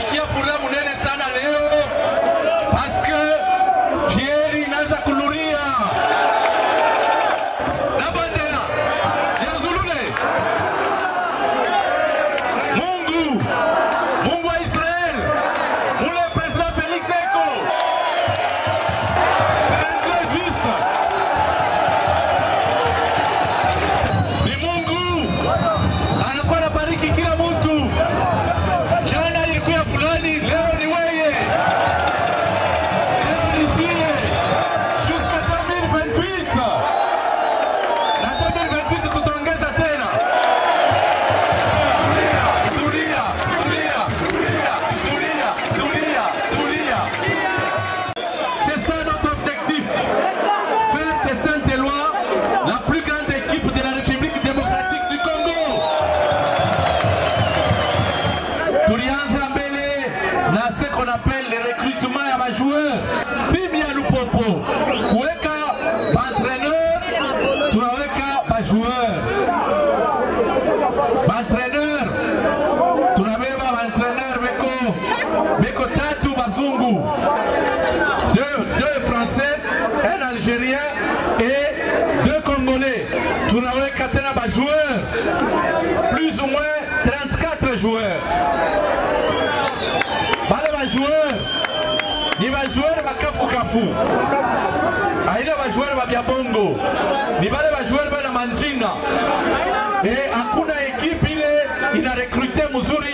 Ikea por lá. Na ce qu'on appelle le recrutement ya bajoueur. Timu ya Lupopo kuweka baentraîneur, tunaweka bajoueur. Baentraîneur tunabeba baentraîneur beko beko tatu bazungu deux, deux Français, un Algérien et deux Congolais. Tunaweka tena ba joueurs, plus ou moins 34 joueurs. bajoueur bakafukafu aina bajoueur babya bongo. Nibale bajoueur a manjina eh, hakuna ekipe ile ina rekrute mzuri